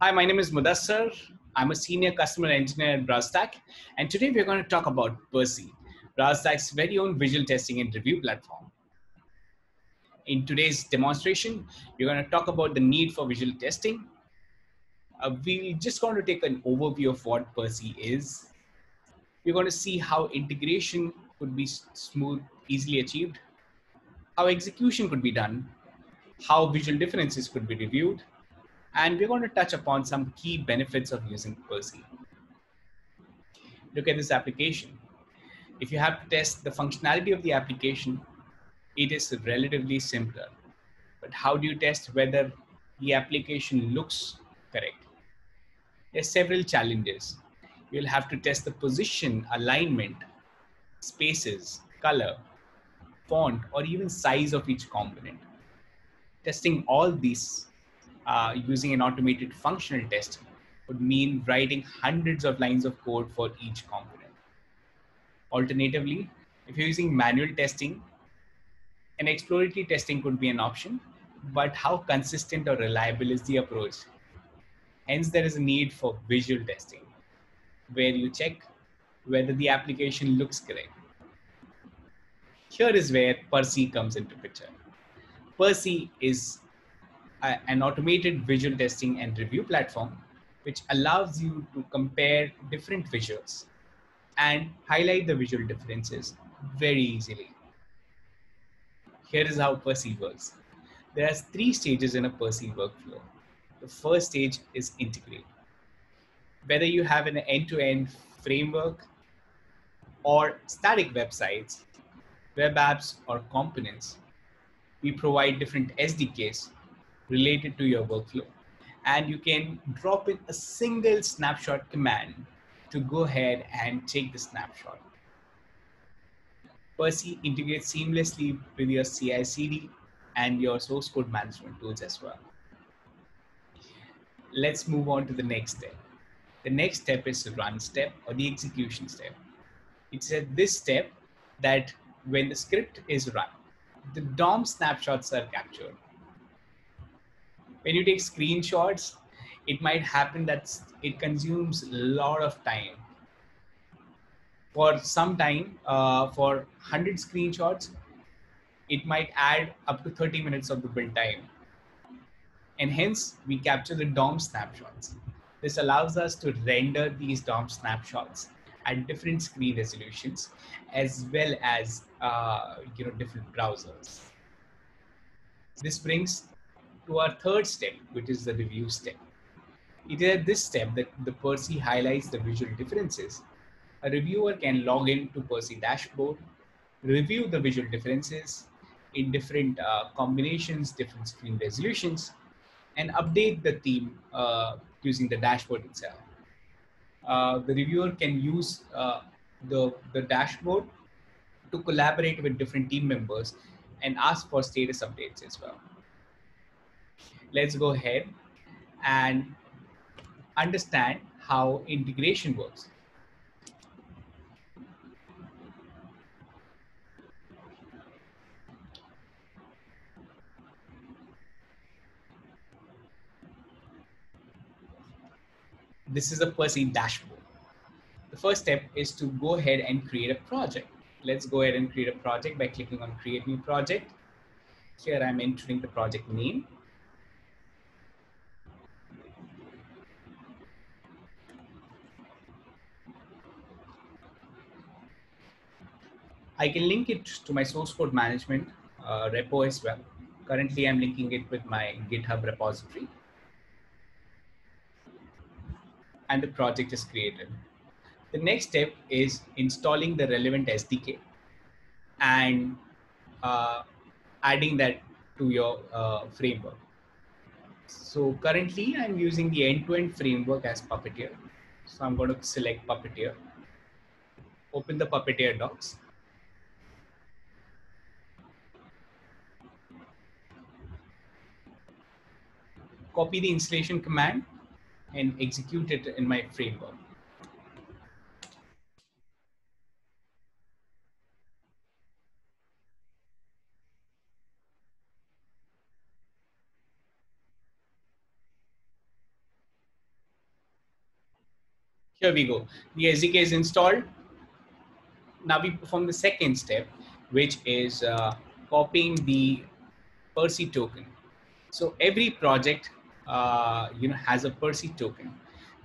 Hi, my name is Mudassar. I'm a senior customer engineer at BrowserStack, and today we're going to talk about Percy, BrowserStack's very own visual testing and review platform. In today's demonstration, we're going to talk about the need for visual testing. Uh, we're just going to take an overview of what Percy is. We're going to see how integration could be smooth, easily achieved, how execution could be done, how visual differences could be reviewed, and we're going to touch upon some key benefits of using Percy. Look at this application. If you have to test the functionality of the application, it is relatively simpler. But how do you test whether the application looks correct? There's several challenges. You'll have to test the position, alignment, spaces, color, font, or even size of each component. Testing all these uh, using an automated functional test would mean writing hundreds of lines of code for each component. Alternatively, if you're using manual testing, an exploratory testing could be an option, but how consistent or reliable is the approach? Hence, there is a need for visual testing, where you check whether the application looks correct. Here is where Percy comes into picture. Percy is an automated visual testing and review platform which allows you to compare different visuals and highlight the visual differences very easily. Here is how Percy works. There are three stages in a Percy workflow. The first stage is integrate. Whether you have an end-to-end framework or static websites, web apps or components, we provide different SDKs related to your workflow. And you can drop in a single snapshot command to go ahead and take the snapshot. Percy integrates seamlessly with your CI CD and your source code management tools as well. Let's move on to the next step. The next step is the run step or the execution step. It's at this step that when the script is run, the DOM snapshots are captured. When you take screenshots, it might happen that it consumes a lot of time for some time, uh, for 100 screenshots, it might add up to 30 minutes of the build time. And hence, we capture the DOM snapshots. This allows us to render these DOM snapshots at different screen resolutions, as well as uh, you know different browsers. This brings to our third step, which is the review step. It is at this step that the Percy highlights the visual differences a reviewer can log in to Percy dashboard, review the visual differences in different uh, combinations, different screen resolutions, and update the theme uh, using the dashboard itself. Uh, the reviewer can use uh, the, the dashboard to collaborate with different team members and ask for status updates as well. Let's go ahead and understand how integration works. this is a Percy dashboard. The first step is to go ahead and create a project. Let's go ahead and create a project by clicking on create new project. Here I'm entering the project name. I can link it to my source code management uh, repo as well. Currently, I'm linking it with my GitHub repository and the project is created. The next step is installing the relevant SDK and uh, adding that to your uh, framework. So currently I'm using the end-to-end framework as Puppeteer. So I'm going to select Puppeteer, open the Puppeteer docs. copy the installation command and execute it in my framework. Here we go. The SDK is installed. Now we perform the second step, which is uh, copying the Percy token. So every project uh, you know, has a Percy token.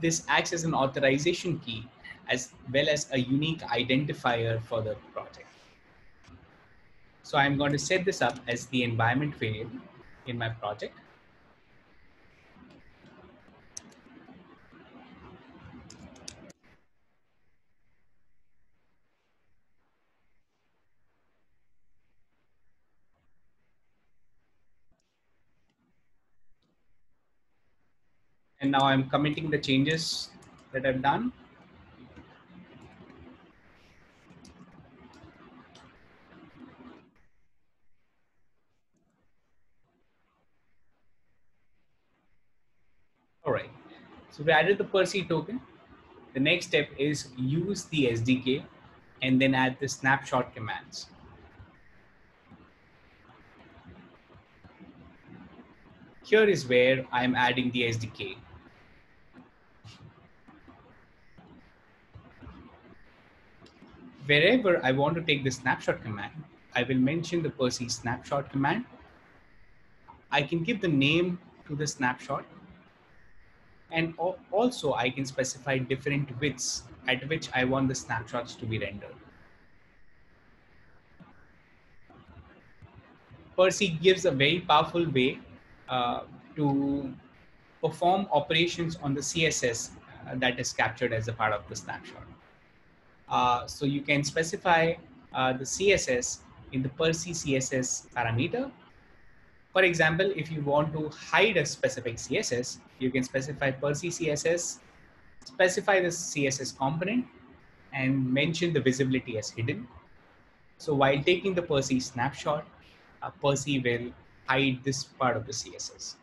This acts as an authorization key as well as a unique identifier for the project. So I'm going to set this up as the environment variable in my project. And now I'm committing the changes that I've done. All right, so we added the Percy token. The next step is use the SDK and then add the snapshot commands. Here is where I'm adding the SDK. Wherever I want to take the snapshot command, I will mention the Percy snapshot command. I can give the name to the snapshot and also I can specify different widths at which I want the snapshots to be rendered. Percy gives a very powerful way uh, to perform operations on the CSS uh, that is captured as a part of the snapshot. Uh, so you can specify uh, the CSS in the Percy CSS parameter for example, if you want to hide a specific CSS, you can specify Percy CSS, specify the CSS component, and mention the visibility as hidden. So while taking the Percy snapshot, uh, Percy will hide this part of the CSS.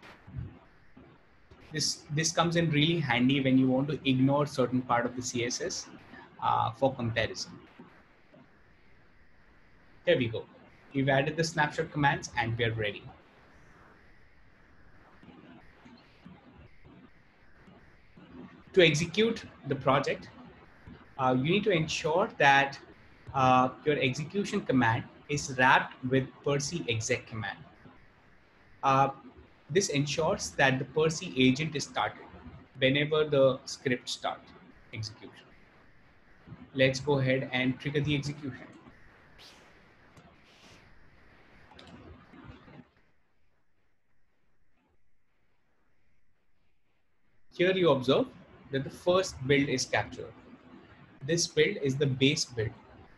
This, this comes in really handy when you want to ignore certain part of the CSS uh, for comparison. Here we go. We've added the snapshot commands and we're ready. to execute the project, uh, you need to ensure that uh, your execution command is wrapped with Percy exec command. Uh, this ensures that the Percy agent is started whenever the script starts execution. Let's go ahead and trigger the execution. Here you observe that the first build is captured. This build is the base build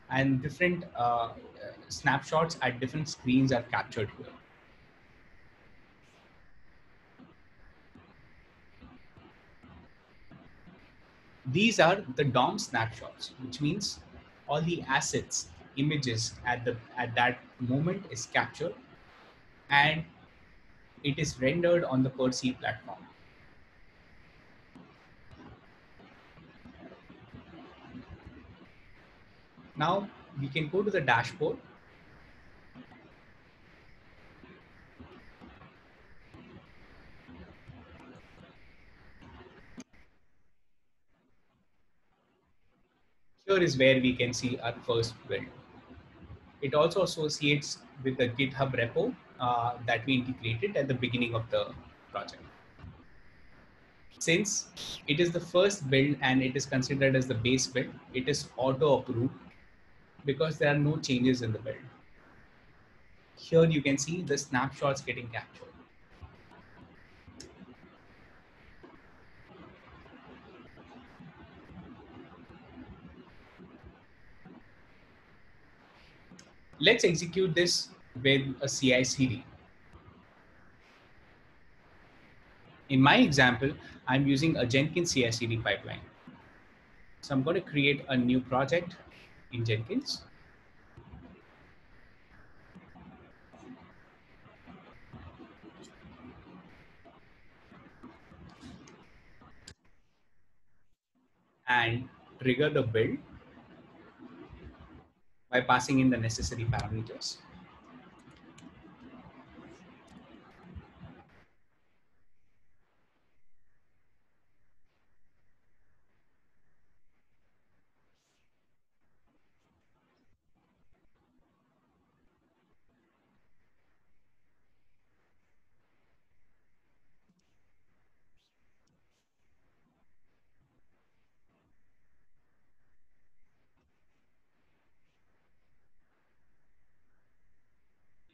and different uh, snapshots at different screens are captured here. These are the DOM snapshots, which means all the assets, images at, the, at that moment is captured and it is rendered on the Percy platform. Now we can go to the dashboard. Is where we can see our first build. It also associates with the GitHub repo uh, that we integrated at the beginning of the project. Since it is the first build and it is considered as the base build, it is auto approved because there are no changes in the build. Here you can see the snapshots getting captured. Let's execute this with a CI CD. In my example, I'm using a Jenkins CI CD pipeline. So I'm going to create a new project in Jenkins. and trigger the build by passing in the necessary parameters.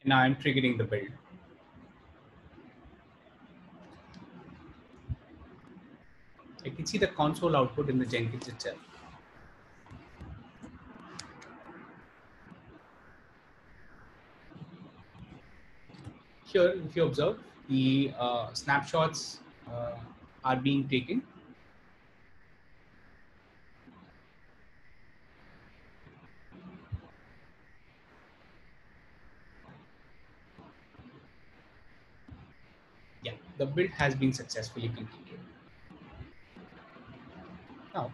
And now I'm triggering the build. I can see the console output in the Jenkins itself. Here, if you observe, the uh, snapshots uh, are being taken. The build has been successfully completed. Now,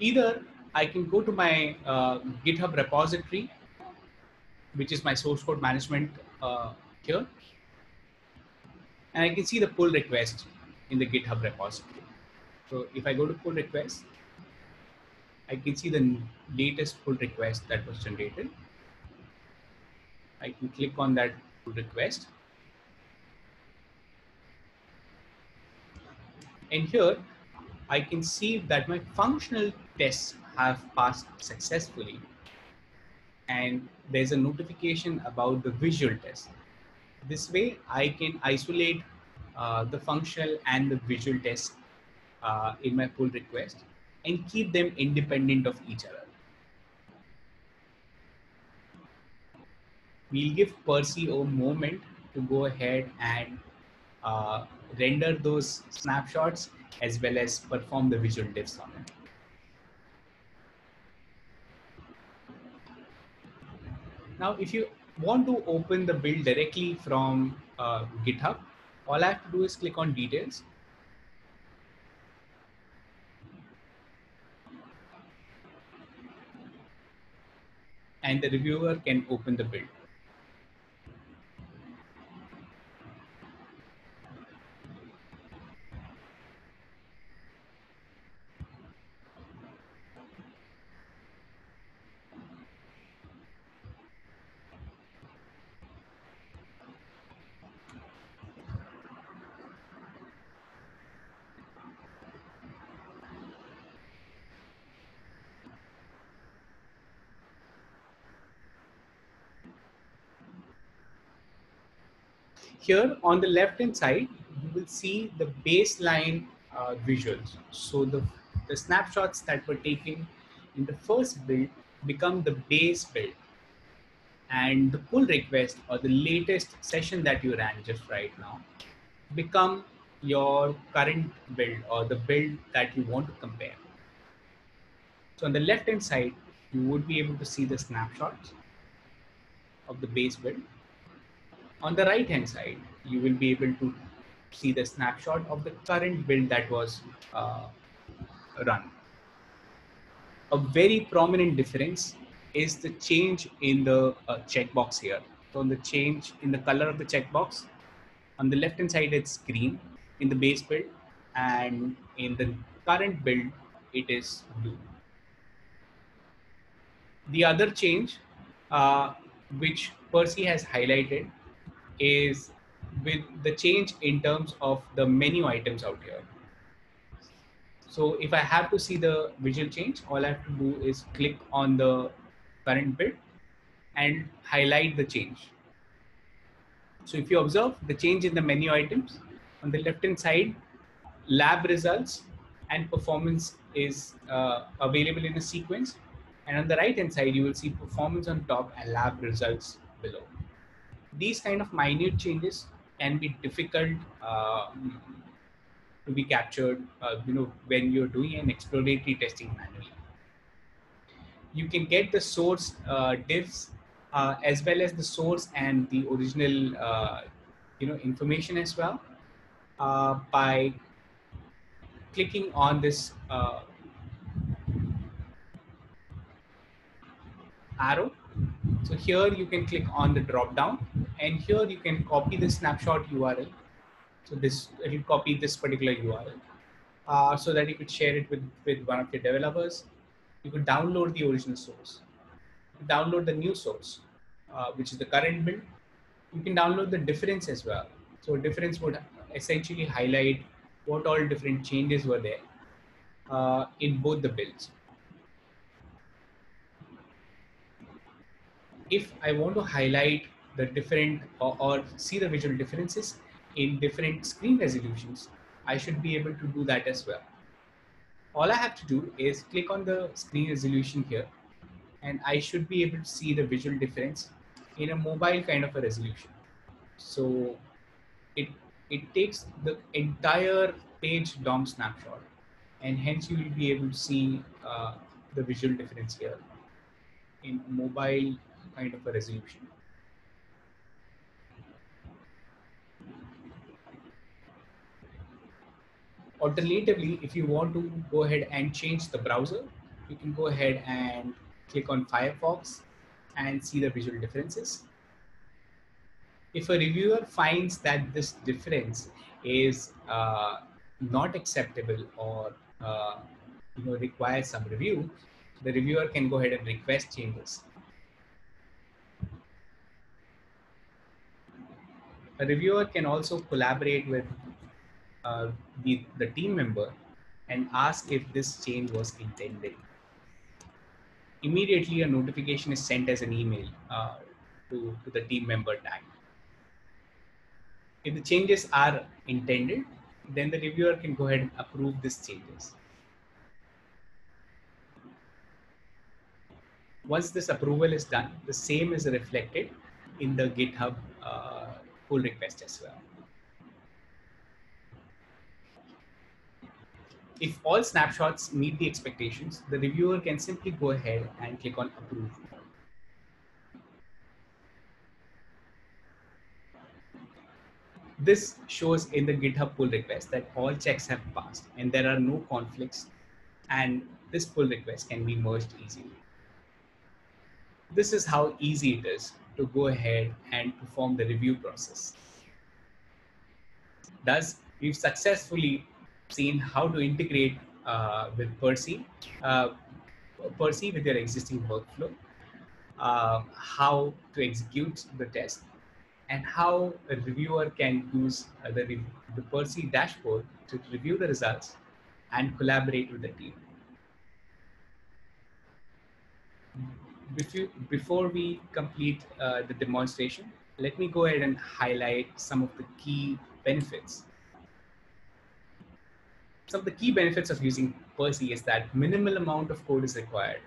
either I can go to my uh, GitHub repository, which is my source code management uh, here, and I can see the pull request in the GitHub repository. So if I go to pull request, I can see the latest pull request that was generated. I can click on that pull request. And here I can see that my functional tests have passed successfully. And there's a notification about the visual test. This way I can isolate uh, the functional and the visual test uh, in my pull request and keep them independent of each other. We'll give Percy a moment to go ahead and uh, render those snapshots as well as perform the visual diffs on it. Now, if you want to open the build directly from uh, GitHub, all I have to do is click on details. And the reviewer can open the build. Here on the left hand side, you will see the baseline uh, visuals. So the, the snapshots that were taken in the first build become the base build. And the pull request or the latest session that you ran just right now become your current build or the build that you want to compare. So on the left hand side, you would be able to see the snapshots of the base build on the right hand side, you will be able to see the snapshot of the current build that was uh, run. A very prominent difference is the change in the uh, checkbox here. So on the change in the color of the checkbox, on the left hand side it's green in the base build and in the current build it is blue. The other change uh, which Percy has highlighted is with the change in terms of the menu items out here. So if I have to see the visual change, all I have to do is click on the current build and highlight the change. So if you observe the change in the menu items on the left hand side, lab results and performance is uh, available in a sequence. And on the right hand side, you will see performance on top and lab results below these kind of minute changes can be difficult uh, to be captured uh, you know when you're doing an exploratory testing manually. You can get the source uh, uh, as well as the source and the original uh, you know information as well uh, by clicking on this arrow. So here you can click on the drop down and here you can copy the snapshot URL. So this it will copy this particular URL uh, so that you could share it with, with one of your developers. You could download the original source. Download the new source, uh, which is the current build. You can download the difference as well. So difference would essentially highlight what all different changes were there uh, in both the builds. if I want to highlight the different or, or see the visual differences in different screen resolutions, I should be able to do that as well. All I have to do is click on the screen resolution here and I should be able to see the visual difference in a mobile kind of a resolution. So it, it takes the entire page DOM snapshot and hence you will be able to see uh, the visual difference here in mobile kind of a resolution. Alternatively, if you want to go ahead and change the browser, you can go ahead and click on Firefox and see the visual differences. If a reviewer finds that this difference is uh, not acceptable or uh, you know requires some review, the reviewer can go ahead and request changes. A reviewer can also collaborate with uh, the, the team member and ask if this change was intended. Immediately, a notification is sent as an email uh, to, to the team member tag. If the changes are intended, then the reviewer can go ahead and approve these changes. Once this approval is done, the same is reflected in the GitHub uh, pull request as well. If all snapshots meet the expectations, the reviewer can simply go ahead and click on approve. This shows in the GitHub pull request that all checks have passed and there are no conflicts and this pull request can be merged easily. This is how easy it is to go ahead and perform the review process. Thus, we've successfully seen how to integrate uh, with Percy, uh, Percy with your existing workflow, uh, how to execute the test, and how a reviewer can use the, the Percy dashboard to review the results and collaborate with the team. Before, before we complete uh, the demonstration, let me go ahead and highlight some of the key benefits some of the key benefits of using Percy is that minimal amount of code is required.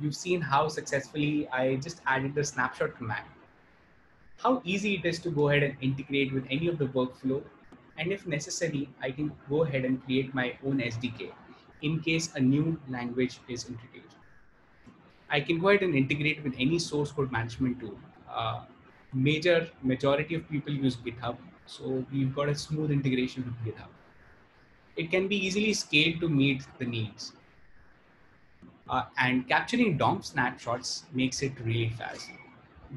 You've seen how successfully I just added the snapshot command. How easy it is to go ahead and integrate with any of the workflow. And if necessary, I can go ahead and create my own SDK in case a new language is introduced. I can go ahead and integrate with any source code management tool. Uh, major majority of people use GitHub. So we've got a smooth integration with GitHub it can be easily scaled to meet the needs. Uh, and capturing DOM snapshots makes it really fast.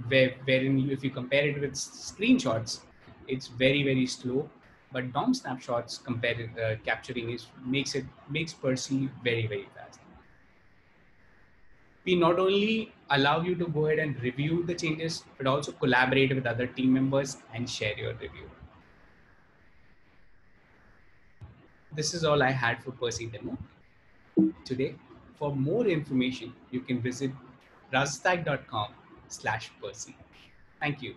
Where, wherein you, if you compare it with screenshots, it's very very slow. But DOM snapshots compared uh, capturing is makes it makes Percy very very fast. We not only allow you to go ahead and review the changes, but also collaborate with other team members and share your review. This is all I had for Percy demo today. For more information, you can visit browserstack.com slash Percy. Thank you.